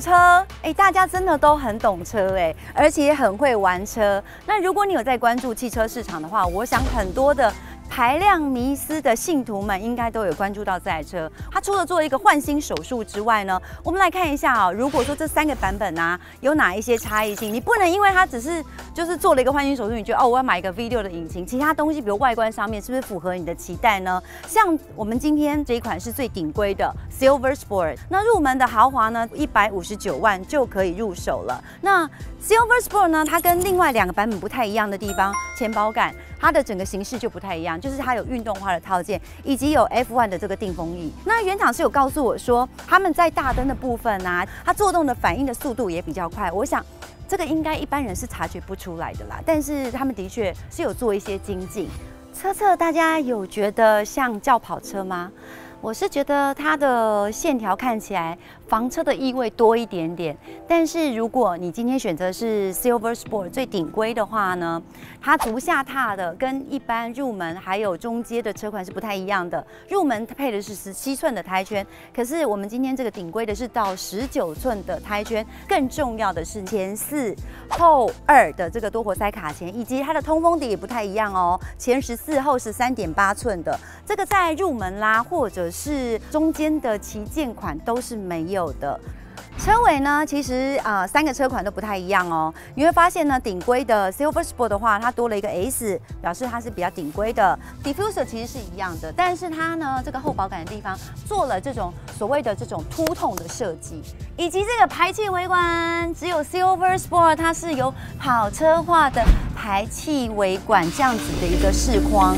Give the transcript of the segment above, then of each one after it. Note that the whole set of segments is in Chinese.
车，哎，大家真的都很懂车哎，而且也很会玩车。那如果你有在关注汽车市场的话，我想很多的。排量迷思的信徒们应该都有关注到这台车。它除了做一个换新手术之外呢，我们来看一下啊。如果说这三个版本啊有哪一些差异性，你不能因为它只是就是做了一个换新手术，你觉得哦我要买一个 V6 的引擎，其他东西比如外观上面是不是符合你的期待呢？像我们今天这一款是最顶规的 Silver Sport，那入门的豪华呢，一百五十九万就可以入手了。那 Silver Sport 呢，它跟另外两个版本不太一样的地方，前保杆。它的整个形式就不太一样，就是它有运动化的套件，以及有 F1 的这个定风翼。那原厂是有告诉我说，他们在大灯的部分啊，它做动的反应的速度也比较快。我想这个应该一般人是察觉不出来的啦，但是他们的确是有做一些精进。车侧大家有觉得像轿跑车吗？我是觉得它的线条看起来房车的意味多一点点，但是如果你今天选择是 Silver Sport 最顶规的话呢，它足下踏的跟一般入门还有中阶的车款是不太一样的。入门配的是十七寸的胎圈，可是我们今天这个顶规的是到十九寸的胎圈，更重要的是前四后二的这个多活塞卡钳，以及它的通风底也不太一样哦，前十四后十三点八寸的，这个在入门啦或者是中间的旗舰款都是没有有的。车尾呢，其实啊三个车款都不太一样哦。你会发现呢，顶规的 Silver Sport 的话，它多了一个 S，表示它是比较顶规的。Diffuser 其实是一样的，但是它呢这个后保杆的地方做了这种所谓的这种凸筒的设计，以及这个排气尾管，只有 Silver Sport 它是有跑车化的排气尾管这样子的一个视框。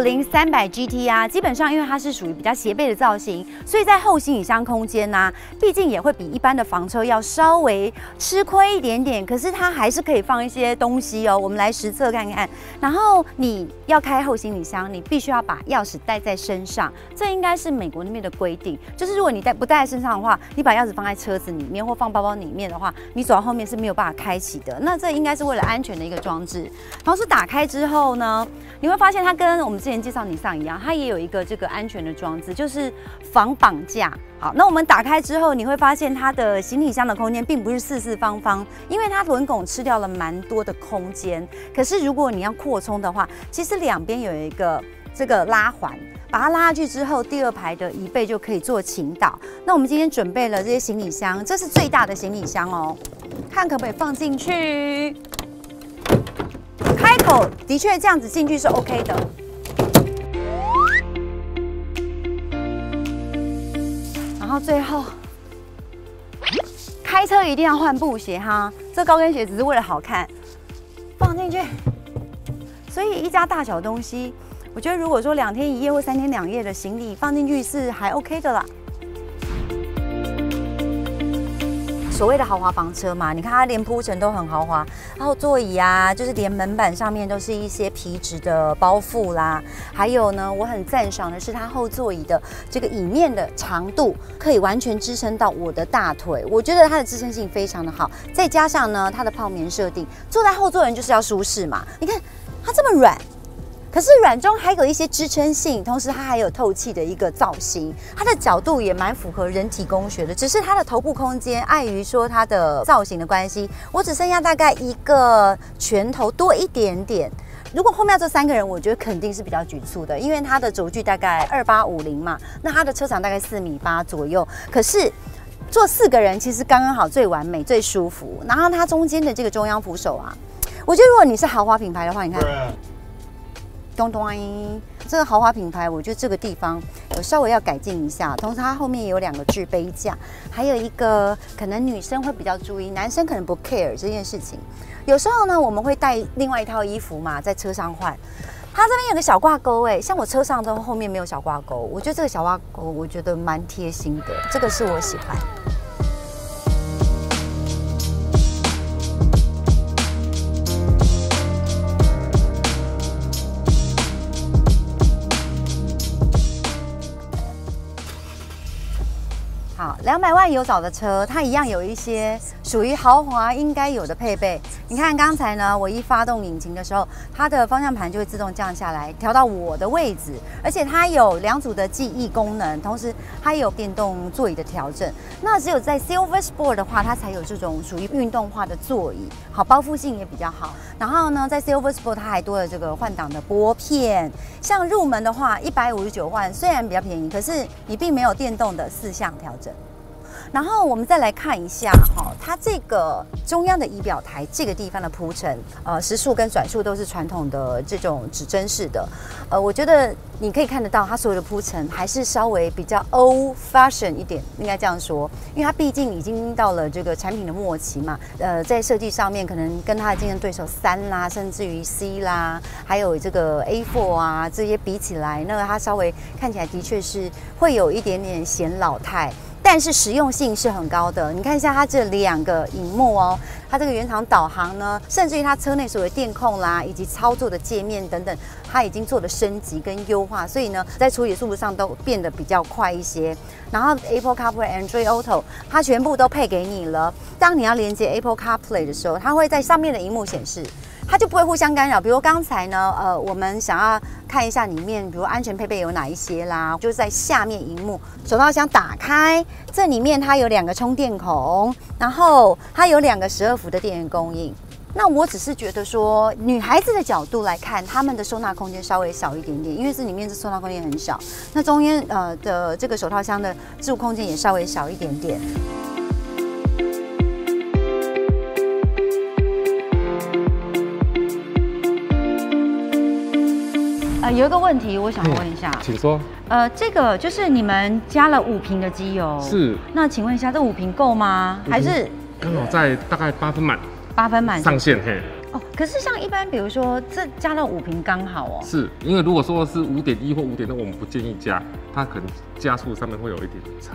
零三百 GT 啊，基本上因为它是属于比较斜背的造型，所以在后行李箱空间呢，毕竟也会比一般的房车要稍微吃亏一点点。可是它还是可以放一些东西哦，我们来实测看看。然后你要开后行李箱，你必须要把钥匙带在身上，这应该是美国那边的规定。就是如果你带不带在身上的话，你把钥匙放在车子里面或放包包里面的话，你走到后面是没有办法开启的。那这应该是为了安全的一个装置。然后是打开之后呢，你会发现它跟我们之前介绍你上一样，它也有一个这个安全的装置，就是防绑架。好，那我们打开之后，你会发现它的行李箱的空间并不是四四方方，因为它轮拱吃掉了蛮多的空间。可是如果你要扩充的话，其实两边有一个这个拉环，把它拉下去之后，第二排的椅背就可以做倾倒。那我们今天准备了这些行李箱，这是最大的行李箱哦，看可不可以放进去。开口的确这样子进去是 OK 的。然后最后，开车一定要换布鞋哈，这高跟鞋只是为了好看，放进去。所以一家大小东西，我觉得如果说两天一夜或三天两夜的行李放进去是还 OK 的啦。所谓的豪华房车嘛，你看它连铺陈都很豪华，然后座椅啊，就是连门板上面都是一些皮质的包覆啦。还有呢，我很赞赏的是它后座椅的这个椅面的长度，可以完全支撑到我的大腿，我觉得它的支撑性非常的好。再加上呢，它的泡棉设定，坐在后座人就是要舒适嘛。你看它这么软。可是软中还有一些支撑性，同时它还有透气的一个造型，它的角度也蛮符合人体工学的。只是它的头部空间碍于说它的造型的关系，我只剩下大概一个拳头多一点点。如果后面这三个人，我觉得肯定是比较局促的，因为它的轴距大概二八五零嘛，那它的车长大概四米八左右。可是坐四个人其实刚刚好，最完美、最舒服。然后它中间的这个中央扶手啊，我觉得如果你是豪华品牌的话，你看。咚咚音，这个豪华品牌，我觉得这个地方有稍微要改进一下。同时，它后面有两个置杯架，还有一个可能女生会比较注意，男生可能不 care 这件事情。有时候呢，我们会带另外一套衣服嘛，在车上换。它这边有个小挂钩，哎，像我车上都后面没有小挂钩，我觉得这个小挂钩我觉得蛮贴心的，这个是我喜欢。两百万有找的车，它一样有一些属于豪华应该有的配备。你看刚才呢，我一发动引擎的时候，它的方向盘就会自动降下来，调到我的位置，而且它有两组的记忆功能，同时它有电动座椅的调整。那只有在 Silver Sport 的话，它才有这种属于运动化的座椅，好包覆性也比较好。然后呢，在 Silver Sport 它还多了这个换挡的拨片。像入门的话，一百五十九万，虽然比较便宜，可是你并没有电动的四项调整。然后我们再来看一下哈，它这个中央的仪表台这个地方的铺陈，呃，时速跟转速都是传统的这种指针式的，呃，我觉得你可以看得到它所有的铺陈还是稍微比较 old fashion 一点，应该这样说，因为它毕竟已经到了这个产品的末期嘛，呃，在设计上面可能跟它的竞争对手三啦，甚至于 C 啦，还有这个 A4 啊这些比起来，那它稍微看起来的确是会有一点点显老态。但是实用性是很高的，你看一下它这两个荧幕哦，它这个原厂导航呢，甚至于它车内所有电控啦，以及操作的界面等等，它已经做了升级跟优化，所以呢，在处理速度上都变得比较快一些。然后 Apple CarPlay、Android Auto 它全部都配给你了，当你要连接 Apple CarPlay 的时候，它会在上面的荧幕显示。它就不会互相干扰。比如刚才呢，呃，我们想要看一下里面，比如安全配备有哪一些啦，就是在下面荧幕手套箱打开，这里面它有两个充电孔，然后它有两个十二伏的电源供应。那我只是觉得说，女孩子的角度来看，他们的收纳空间稍微小一点点，因为这里面的收纳空间很小。那中间呃的这个手套箱的置物空间也稍微小一点点。有一个问题，我想问一下，请说。呃，这个就是你们加了五瓶的机油，是。那请问一下，这五瓶够吗？还是刚好在大概八分满？八分满上限嘿。哦，可是像一般，比如说这加了五瓶刚好哦。是因为如果说是五点一或五点二，我们不建议加，它可能加速上面会有一点差。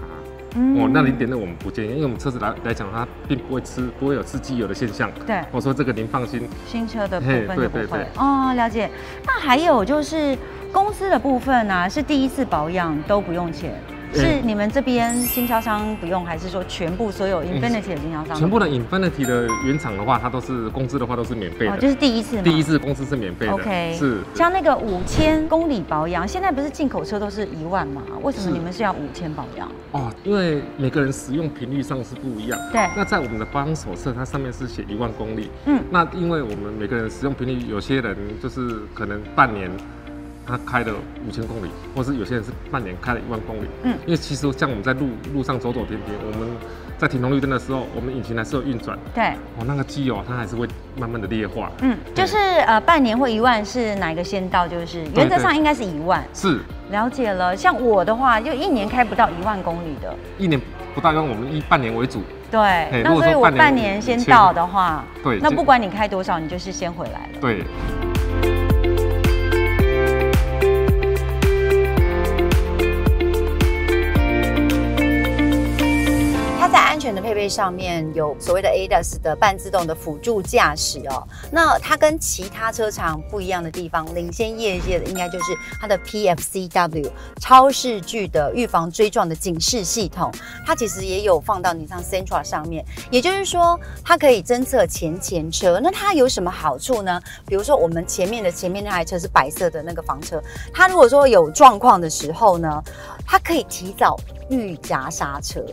哦，那零点六我们不建议，因为我们车子来来讲，它并不会吃，不会有吃机油的现象。对，我说这个您放心。新车的部分对对对。哦，了解。那还有就是公司的部分呢，是第一次保养都不用钱。是你们这边经销商不用，还是说全部所有 Infinity 的经销商？全部的 Infinity 的原厂的话，它都是公司的话都是免费的，就是第一次。第一次公司是免费的。OK，是。像那个五千公里保养，现在不是进口车都是一万吗？为什么你们是要五千保养？哦，因为每个人使用频率上是不一样。对。那在我们的保养手册，它上面是写一万公里。嗯。那因为我们每个人使用频率，有些人就是可能半年。他开了五千公里，或是有些人是半年开了一万公里。嗯，因为其实像我们在路路上走走停停，我们在停红绿灯的时候，我们引擎还是有运转。对，哦，那个机油它还是会慢慢的劣化。嗯，就是呃半年或一万是哪一个先到？就是原则上应该是一万。是，了解了。像我的话，就一年开不到一万公里的。一年不到，因为我们以半年为主。对，那所以我半年先到的话，对，那不管你开多少，你就是先回来了。对。上面有所谓的 ADAS 的半自动的辅助驾驶哦，那它跟其他车厂不一样的地方，领先业界的应该就是它的 PFCW 超视距的预防追撞的警示系统，它其实也有放到你像 Central 上面，也就是说它可以侦测前前车，那它有什么好处呢？比如说我们前面的前面那台车是白色的那个房车，它如果说有状况的时候呢，它可以提早预夹刹车。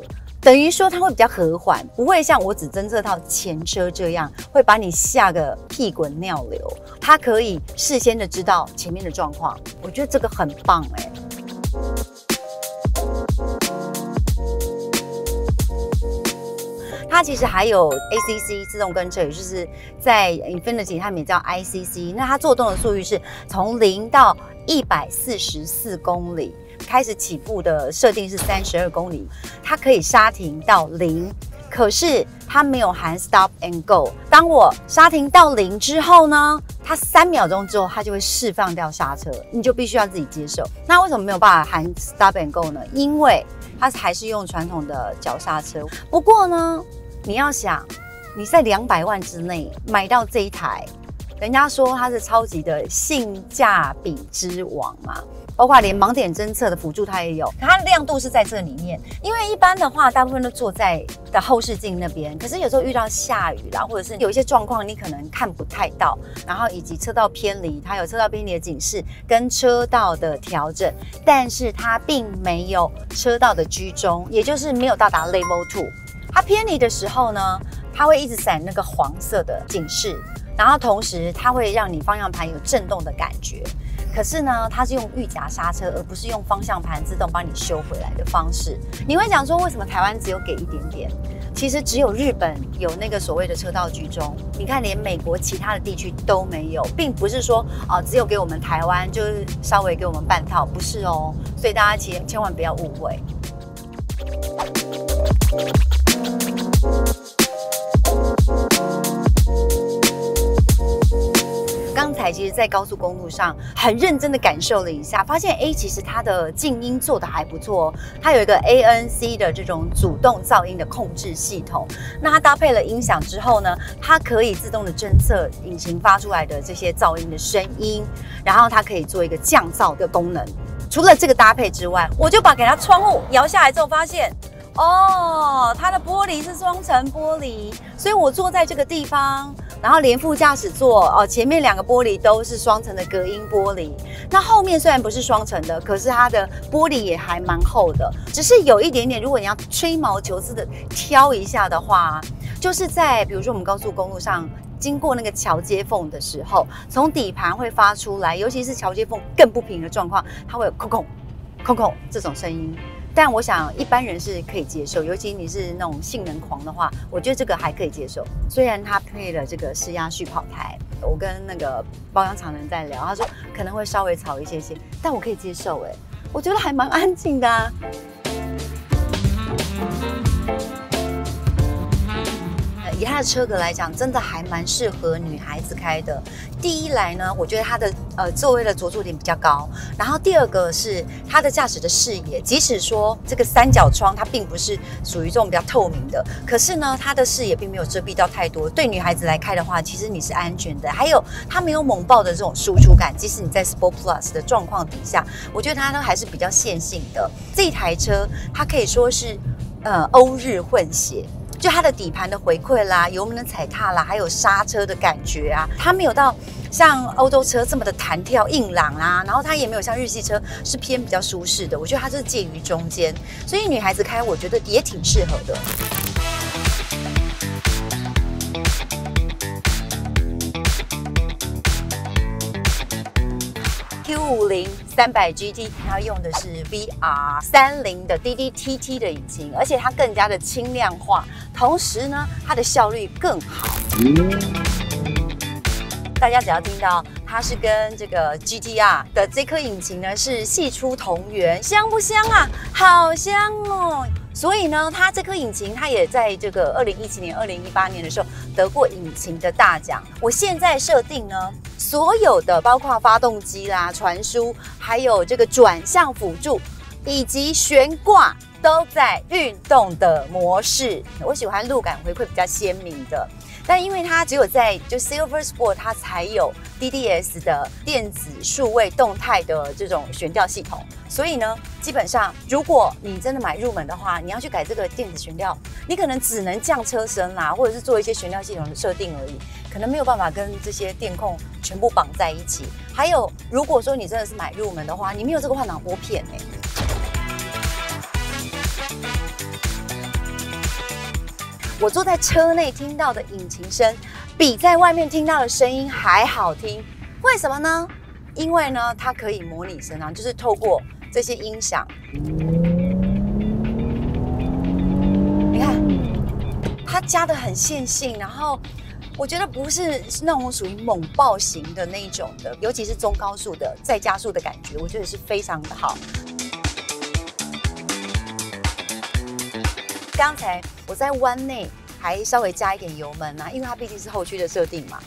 等于说它会比较和缓，不会像我只侦测到前车这样，会把你吓个屁滚尿流。它可以事先的知道前面的状况，我觉得这个很棒哎。它其实还有 ACC 自动跟车，也就是在 Infinity 它也叫 ICC。那它做动的速率是从零到一百四十四公里。开始起步的设定是三十二公里，它可以刹停到零，可是它没有含 stop and go。当我刹停到零之后呢，它三秒钟之后它就会释放掉刹车，你就必须要自己接受。那为什么没有办法含 stop and go 呢？因为它还是用传统的脚刹车。不过呢，你要想你在两百万之内买到这一台，人家说它是超级的性价比之王嘛。包括连盲点侦测的辅助它也有，它亮度是在这里面。因为一般的话，大部分都坐在的后视镜那边，可是有时候遇到下雨啦，或者是有一些状况，你可能看不太到。然后以及车道偏离，它有车道偏离的警示跟车道的调整，但是它并没有车道的居中，也就是没有到达 Level Two。它偏离的时候呢，它会一直闪那个黄色的警示。然后同时，它会让你方向盘有震动的感觉。可是呢，它是用预夹刹车，而不是用方向盘自动帮你修回来的方式。你会讲说，为什么台湾只有给一点点？其实只有日本有那个所谓的车道居中。你看，连美国其他的地区都没有，并不是说啊，只有给我们台湾，就是稍微给我们半套，不是哦。所以大家千千万不要误会。其实，在高速公路上很认真的感受了一下，发现 A 其实它的静音做的还不错，它有一个 ANC 的这种主动噪音的控制系统。那它搭配了音响之后呢，它可以自动的侦测引擎发出来的这些噪音的声音，然后它可以做一个降噪的功能。除了这个搭配之外，我就把给它窗户摇下来之后，发现。哦，它的玻璃是双层玻璃，所以我坐在这个地方，然后连副驾驶座哦，前面两个玻璃都是双层的隔音玻璃。那后面虽然不是双层的，可是它的玻璃也还蛮厚的，只是有一点点，如果你要吹毛求疵的挑一下的话，就是在比如说我们高速公路上经过那个桥接缝的时候，从底盘会发出来，尤其是桥接缝更不平的状况，它会有空空空空这种声音。但我想一般人是可以接受，尤其你是那种性能狂的话，我觉得这个还可以接受。虽然它配了这个施压续跑台，我跟那个包养厂人在聊，他说可能会稍微吵一些些，但我可以接受。哎，我觉得还蛮安静的啊。以它的车格来讲，真的还蛮适合女孩子开的。第一来呢，我觉得它的呃座位的着座点比较高，然后第二个是它的驾驶的视野，即使说这个三角窗它并不是属于这种比较透明的，可是呢，它的视野并没有遮蔽到太多。对女孩子来开的话，其实你是安全的。还有它没有猛爆的这种输出感，即使你在 Sport Plus 的状况底下，我觉得它都还是比较线性的。这台车它可以说是呃欧日混血。就它的底盘的回馈啦，油门的踩踏啦，还有刹车的感觉啊，它没有到像欧洲车这么的弹跳硬朗啊，然后它也没有像日系车是偏比较舒适的，我觉得它是介于中间，所以女孩子开我觉得也挺适合的。Q 五零三百 GT，它用的是 VR 三零的 DDTT 的引擎，而且它更加的轻量化，同时呢，它的效率更好。大家只要听到它是跟这个 GTR 的这颗引擎呢是系出同源，香不香啊？好香哦！所以呢，它这颗引擎它也在这个二零一七年、二零一八年的时候得过引擎的大奖。我现在设定呢。所有的包括发动机啦、传输，还有这个转向辅助，以及悬挂，都在运动的模式。我喜欢路感回馈比较鲜明的。但因为它只有在就 Silver Sport 它才有 DDS 的电子数位动态的这种悬吊系统，所以呢，基本上如果你真的买入门的话，你要去改这个电子悬吊，你可能只能降车身啦，或者是做一些悬吊系统的设定而已，可能没有办法跟这些电控全部绑在一起。还有，如果说你真的是买入门的话，你没有这个换挡拨片哎。我坐在车内听到的引擎声，比在外面听到的声音还好听。为什么呢？因为呢，它可以模拟声浪，就是透过这些音响。你看，它加的很线性，然后我觉得不是那种属于猛爆型的那一种的，尤其是中高速的再加速的感觉，我觉得是非常的好。刚才我在弯内还稍微加一点油门啊，因为它毕竟是后驱的设定嘛。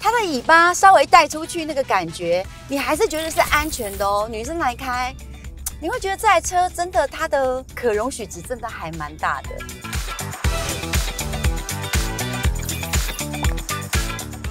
它的尾巴稍微带出去那个感觉，你还是觉得是安全的哦。女生来开，你会觉得这台车真的它的可容许值真的还蛮大的。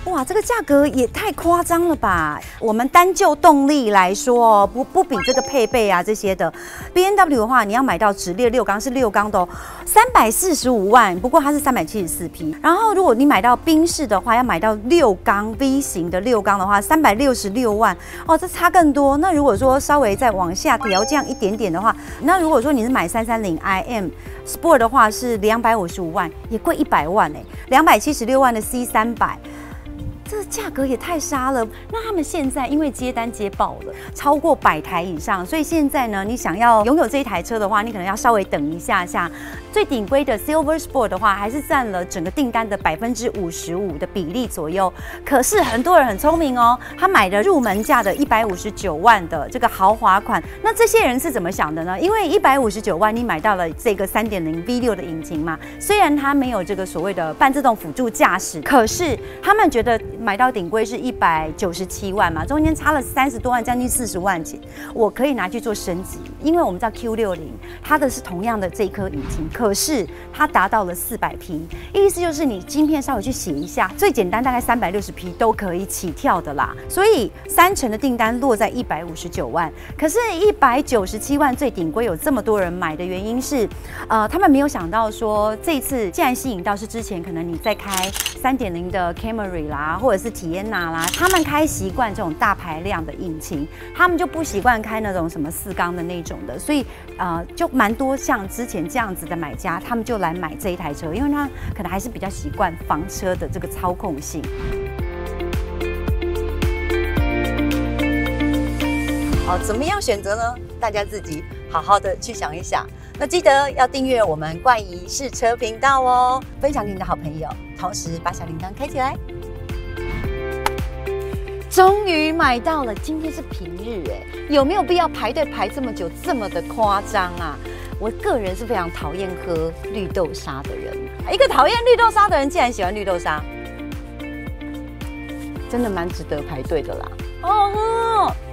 哇，这个价格也太夸张了吧！我们单就动力来说，不不比这个配备啊这些的，B N W 的话，你要买到直列六缸是六缸的哦，三百四十五万，不过它是三百七十四匹。然后如果你买到宾士的话，要买到六缸 V 型的六缸的话，三百六十六万哦，这差更多。那如果说稍微再往下调降一点点的话，那如果说你是买三三零 I M Sport 的话，是两百五十五万，也贵一百万哎，两百七十六万的 C 三百。这价格也太杀了！那他们现在因为接单接爆了，超过百台以上，所以现在呢，你想要拥有这一台车的话，你可能要稍微等一下下。最顶规的 Silver Sport 的话，还是占了整个订单的百分之五十五的比例左右。可是很多人很聪明哦，他买的入门价的一百五十九万的这个豪华款，那这些人是怎么想的呢？因为一百五十九万你买到了这个三点零 V 六的引擎嘛，虽然它没有这个所谓的半自动辅助驾驶，可是他们觉得。买到顶规是一百九十七万嘛，中间差了三十多万，将近四十万钱，我可以拿去做升级，因为我们知道 Q 六零它的是同样的这颗引擎，可是它达到了四百匹，意思就是你晶片稍微去洗一下，最简单大概三百六十匹都可以起跳的啦，所以三成的订单落在一百五十九万，可是，一百九十七万最顶规有这么多人买的原因是，呃，他们没有想到说这次既然吸引到是之前可能你在开三点零的 Camry 啦，或者是体验哪啦，他们开习惯这种大排量的引擎，他们就不习惯开那种什么四缸的那种的，所以呃，就蛮多像之前这样子的买家，他们就来买这一台车，因为他可能还是比较习惯房车的这个操控性。好，怎么样选择呢？大家自己好好的去想一想。那记得要订阅我们冠仪试车频道哦，分享给你的好朋友，同时把小铃铛开起来。终于买到了，今天是平日哎，有没有必要排队排这么久，这么的夸张啊？我个人是非常讨厌喝绿豆沙的人，一个讨厌绿豆沙的人竟然喜欢绿豆沙，真的蛮值得排队的啦。哦喝。